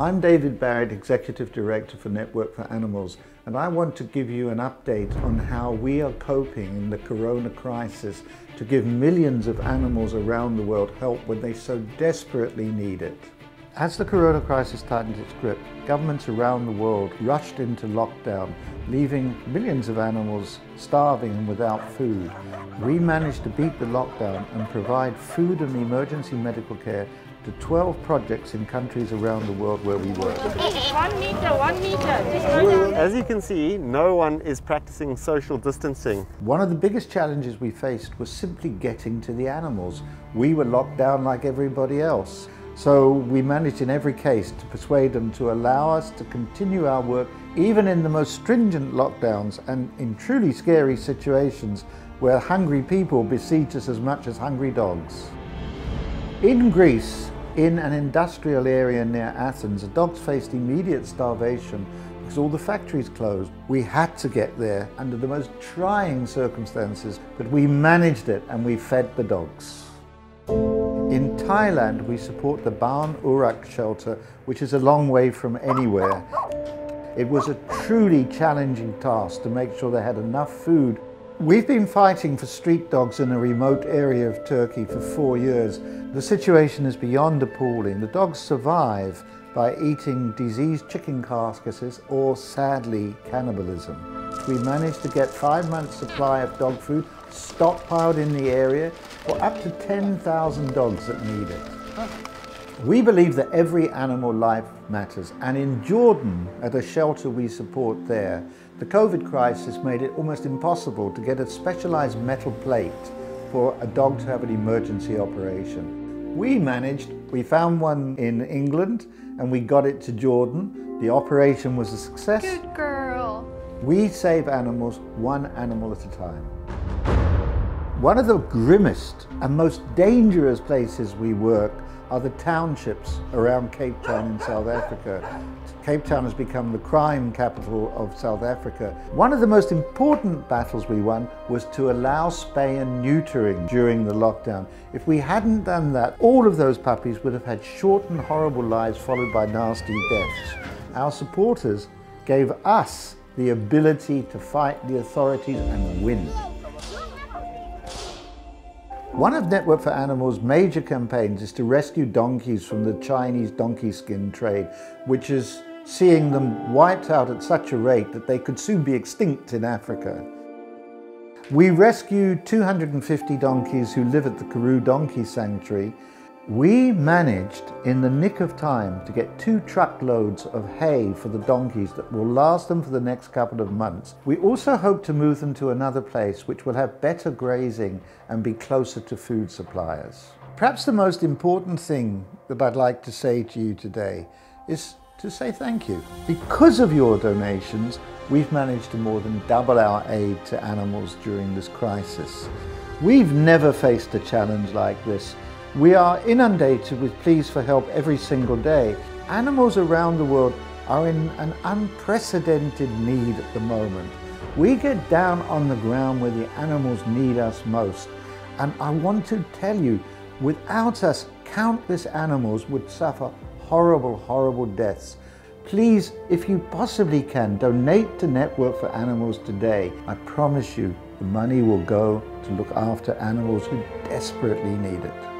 I'm David Barritt, Executive Director for Network for Animals, and I want to give you an update on how we are coping in the corona crisis to give millions of animals around the world help when they so desperately need it. As the corona crisis tightened its grip, governments around the world rushed into lockdown, leaving millions of animals starving and without food. We managed to beat the lockdown and provide food and emergency medical care to 12 projects in countries around the world where we work. One meter, one meter. As you can see, no one is practicing social distancing. One of the biggest challenges we faced was simply getting to the animals. We were locked down like everybody else. So we managed in every case to persuade them to allow us to continue our work even in the most stringent lockdowns and in truly scary situations where hungry people besiege us as much as hungry dogs. In Greece, in an industrial area near Athens, the dogs faced immediate starvation because all the factories closed. We had to get there under the most trying circumstances, but we managed it and we fed the dogs. In Thailand, we support the Ban Urak shelter, which is a long way from anywhere. It was a truly challenging task to make sure they had enough food. We've been fighting for street dogs in a remote area of Turkey for four years. The situation is beyond appalling. The dogs survive by eating diseased chicken carcasses or, sadly, cannibalism. We managed to get five months supply of dog food stockpiled in the area for up to 10,000 dogs that need it. We believe that every animal life matters, and in Jordan, at a shelter we support there, the COVID crisis made it almost impossible to get a specialized metal plate for a dog to have an emergency operation. We managed, we found one in England, and we got it to Jordan. The operation was a success. Good girl. We save animals one animal at a time. One of the grimmest and most dangerous places we work are the townships around Cape Town in South Africa. Cape Town has become the crime capital of South Africa. One of the most important battles we won was to allow spay and neutering during the lockdown. If we hadn't done that, all of those puppies would have had short and horrible lives followed by nasty deaths. Our supporters gave us the ability to fight the authorities and win. One of Network for Animals' major campaigns is to rescue donkeys from the Chinese donkey skin trade, which is seeing them wiped out at such a rate that they could soon be extinct in Africa. We rescued 250 donkeys who live at the Karoo Donkey Sanctuary we managed in the nick of time to get two truckloads of hay for the donkeys that will last them for the next couple of months. We also hope to move them to another place which will have better grazing and be closer to food suppliers. Perhaps the most important thing that I'd like to say to you today is to say thank you. Because of your donations, we've managed to more than double our aid to animals during this crisis. We've never faced a challenge like this we are inundated with pleas for help every single day. Animals around the world are in an unprecedented need at the moment. We get down on the ground where the animals need us most. And I want to tell you, without us, countless animals would suffer horrible, horrible deaths. Please, if you possibly can, donate to Network for Animals today. I promise you, the money will go to look after animals who desperately need it.